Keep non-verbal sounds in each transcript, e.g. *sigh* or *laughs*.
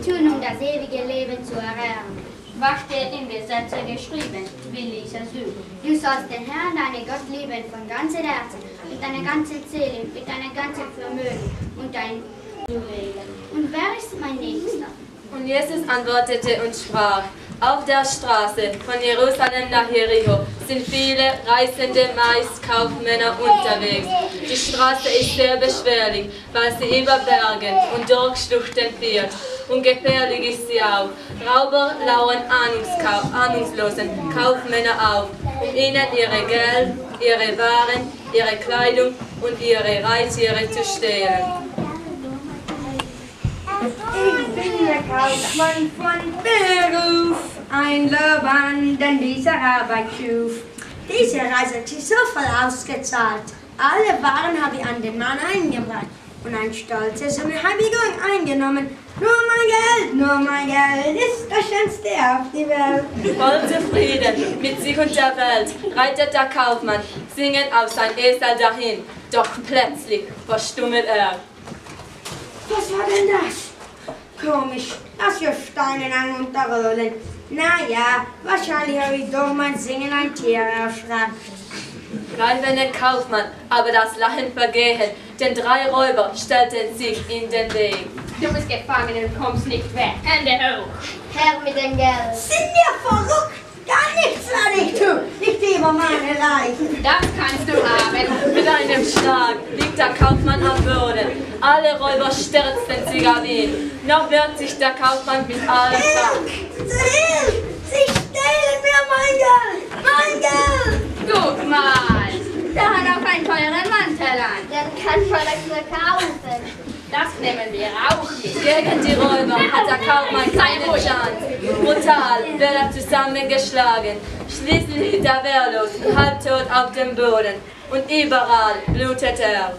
tun, um das ewige Leben zu erlernen. Was steht im Gesetz geschrieben? Will ich es üben? Du sollst den Herrn, deinen Gott, lieben von ganzem Herzen, mit deiner ganzen Seele, mit deinem ganzen Vermögen und dein Und wer ist mein Nächster? Und Jesus antwortete und sprach, auf der Straße von Jerusalem nach Jericho sind viele reisende Maiskaufmänner unterwegs. Die Straße ist sehr beschwerlich, weil sie über Bergen und durch Schluchten führt. Und gefährlich ist sie auch. Rauber lauern ahnungslosen Kaufmänner auf, um ihnen ihre Geld, ihre Waren, ihre Kleidung und ihre Reittiere zu stehlen. Ich bin der Kaufmann von Beruf, ein an, denn diese Arbeit schuf. Diese Reise hat sich so voll ausgezahlt. Alle Waren habe ich an den Mann eingebracht und ein stolzes Heimigung eingenommen. Nur mein Geld, nur mein Geld ist das Schönste auf die Welt. Voll zufrieden mit sich und der Welt reitet der Kaufmann singend auf sein Esel dahin. Doch plötzlich verstummelt er. Was war denn das? Komisch, dass wir Steine lang unterrollen. Naja, wahrscheinlich habe ich durch mein Singen ein Tier erschreckt. Greifende Kaufmann, aber das Lachen vergehen, denn drei Räuber stellten sich in den Weg. Du bist gefangen und kommst nicht weg. Hände hoch. Herr mit dem Geld. Sind wir verrückt? Gar nichts werde ich tun, nicht über meine Leichen. Das kannst du haben. Mit einem Schlag liegt der Kaufmann am Boden. Alle Räuber stürzten sich auf ihn. Noch wird sich der Kaufmann mit allem Hilf! Hilf! Sie stehlen mir mein Geld! Mein Geld! Guck mal. Der hat auch einen teuren Mantel an. Den kann man nicht verkaufen. Das nehmen wir auch nicht. Gegen die Räuber hat der Kaufmann keine Chance. Brutal wird er zusammengeschlagen. Schließlich liegt er wehrlos und halbtot auf dem Boden. Und überall blutet er.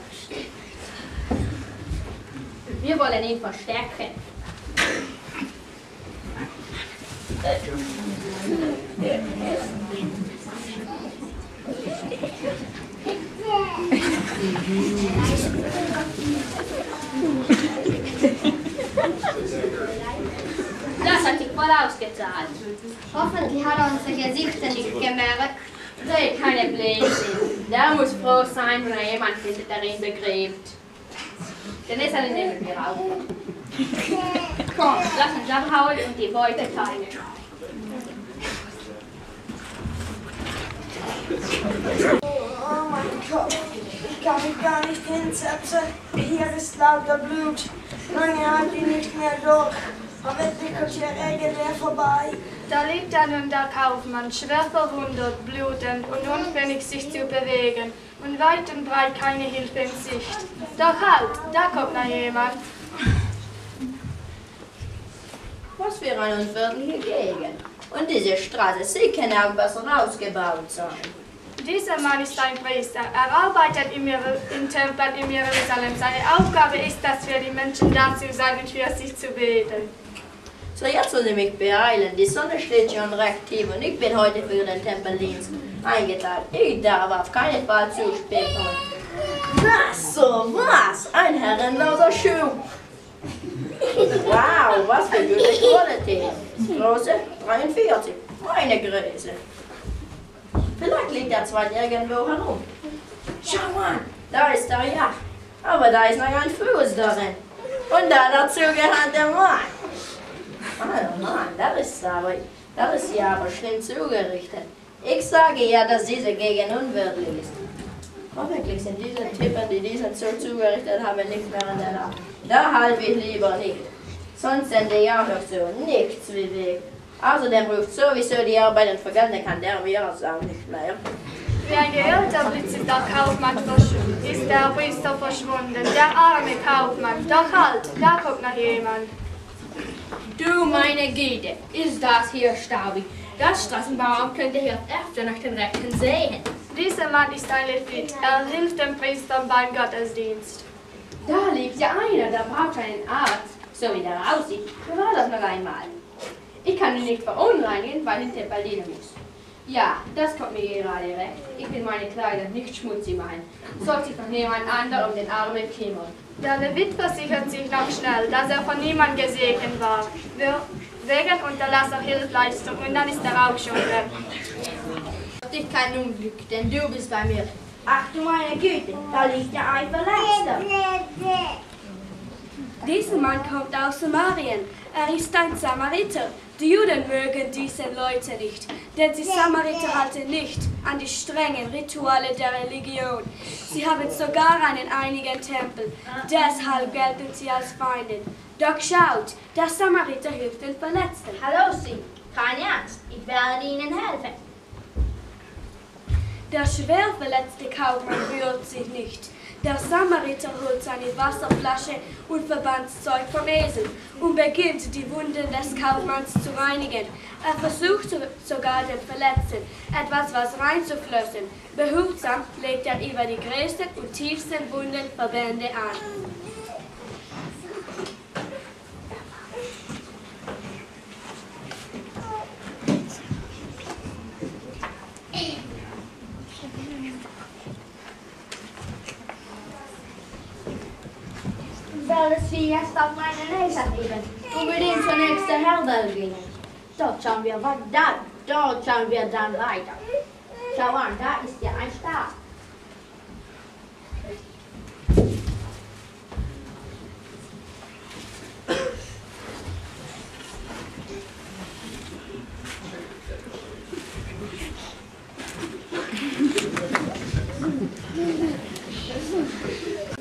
Wir wollen ihn verstärken. *laughs* Das hat sich voll ausgezahlt. Hoffentlich hat er unsere Gesichter nicht gemerkt. Red keine Blödsinn. Der muss froh sein, wenn er jemand findet, der ihn begräbt. Den Esel nehmen wir auch. Komm, lass uns abhauen und die Beute teilen. Oh mein Gott, ich kann mich gar nicht hinsetzen. Hier ist lauter Blut. Lange halte ich nicht mehr durch. Aber endlich kommt hier irgendwer vorbei. Da liegt da nun der Kaufmann, schwer verwundert, blutend und unfähig sich zu bewegen und weit und breit keine Hilfe in Sicht. Doch halt, da kommt noch jemand. Was für eine unwirtliche Gegend. Und diese Straße, sie kann auch besser ausgebaut sein. Dieser Mann ist ein Priester. Er arbeitet im, im Tempel in Jerusalem. Seine Aufgabe ist es, für die Menschen da zu sein und für sie zu beten. So, jetzt soll ich mich beeilen. Die Sonne steht schon recht tief und ich bin heute für den Tempeldienst eingeteilt. Ich darf auf keinen Fall zu spät kommen. Was so, was? Ein herrenloser Schuh. Wow, was für gute Qualität. Größe 43, meine Größe. Vielleicht liegt der zweite irgendwo herum. Schau mal, da ist er ja. Aber da ist noch ein Fuß darin. Und da dazu gehört der Mann. Oh Mann, das ist aber, das ist ja aber schlimm zugerichtet. Ich sage ja, dass diese Gegend unwirtlich ist. Hoffentlich sind diese Typen, die diesen so zugerichtet haben, nicht mehr in der Nacht. Da halte ich lieber nicht. Sonst sind die ja auch so nichts wie weg. Außerdem ruft sowieso die Arbeit und Vergeltung kann der wir auch nicht mehr. Wie ein geirrter Blitz ist der Kaufmann verschwunden, ist der Priester verschwunden, der arme Kaufmann. Doch halt, da kommt noch jemand. Du meine Güte, ist das hier staubig. Das Straßenbauamt könnte hier öfter nach den Rechten sehen. Dieser Mann ist ein Levit. Er hilft den Priestern beim Gottesdienst. Da liegt ja einer, der braucht einen Arzt. So wie der aussieht, war das noch einmal. Ich kann ihn nicht verunreinigen, weil ich Tempel dienen muss. Ja, das kommt mir gerade recht. Ich will meine Kleider nicht schmutzig machen. Soll sich doch jemand anderem um den Armen kümmern. Der Levit versichert sich noch schnell, dass er von niemand gesegnet war. Wir- Wegen unterlasser Hilfleistung und dann ist er auch schon weg. Dich kein Unglück, denn du bist bei mir. Ach du meine Güte, da liegt ja ein Verletzter. Dieser Mann kommt aus Samarien. Er ist ein Samariter. Die Juden mögen diese Leute nicht, denn die Samariter halten nicht an die strengen Rituale der Religion. Sie haben sogar einen einigen Tempel. Deshalb gelten sie als Feinde. Doch schaut, der Samariter hilft den Verletzten. Hallo Sie, keine Angst, ich werde Ihnen helfen. Der schwer verletzte Kaufmann rührt sich nicht. Der Samariter holt seine Wasserflasche und Verbandszeug vom Esel und beginnt die Wunden des Kaufmanns zu reinigen. Er versucht so- sogar dem Verletzten etwas was reinzuflößen. Behutsam legt er über die größten und tiefsten Wunden Verbände an. Sie jetzt auf meine Leser geben? Unbedingt zunächst der Herr gehen. Dort schauen wir, was da, dort schauen wir dann weiter. Schau an, da ist ja ein Stab.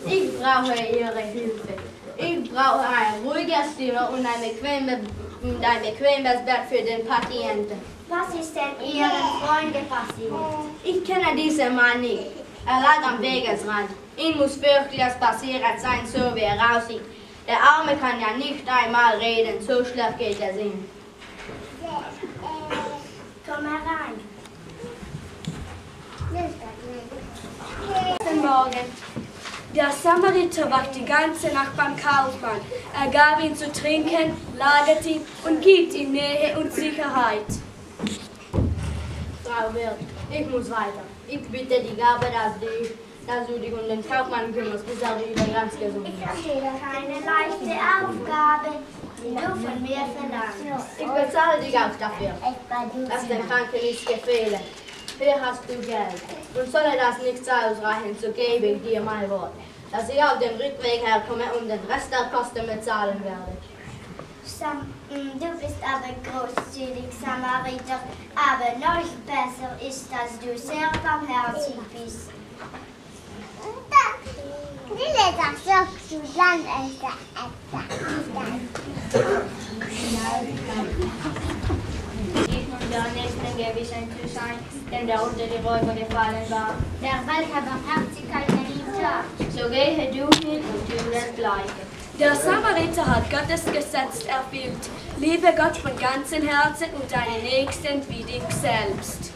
Ich brauche Ihre Hilfe. Brauche ein ruhiges Zimmer und ein, bequeme, und ein bequemes Bett für den Patienten. Was ist denn Ihren Freunden passiert? Ich kenne diesen Mann nicht. Er lag am Wegesrand. Ihm muss fürchtliches passiert sein, so wie er aussieht. Der Arme kann ja nicht einmal reden, so schlecht geht es ihm. Komm herein. Guten Morgen. Der Samariter wacht die ganze Nacht beim Kaufmann. Er gab ihm zu trinken, lagert ihn und gibt ihm Nähe und Sicherheit. Frau Wirt, ich muss weiter. Ich bitte die Gabe, dass, die, dass du dich um den Kaufmann kümmerst, bis er wieder ganz gesund ist. Keine leichte Aufgabe, die du von mir verlangst. Ich bezahle dich auch dafür. Lass den Kranken nichts gefehlen. Hier hast du Geld. Und solle das nicht ausreichen, so gebe ich dir mein Wort, dass ich auf dem Rückweg herkomme und den Rest der Kosten bezahlen werde. Sam, mm, du bist aber großzügig, Samariter, aber noch besser ist, dass du sehr barmherzig bist. Dile tak sok Susan esa Ich gebe ich ein zu sein, denn der unter die Räuber gefallen war. Der Welt hat Barmherzigkeit hat. So gehe du hin und tu das Gleiche. Der Samariter hat Gottes Gesetz erfüllt. Liebe Gott von ganzem Herzen und deinen Nächsten wie dich selbst.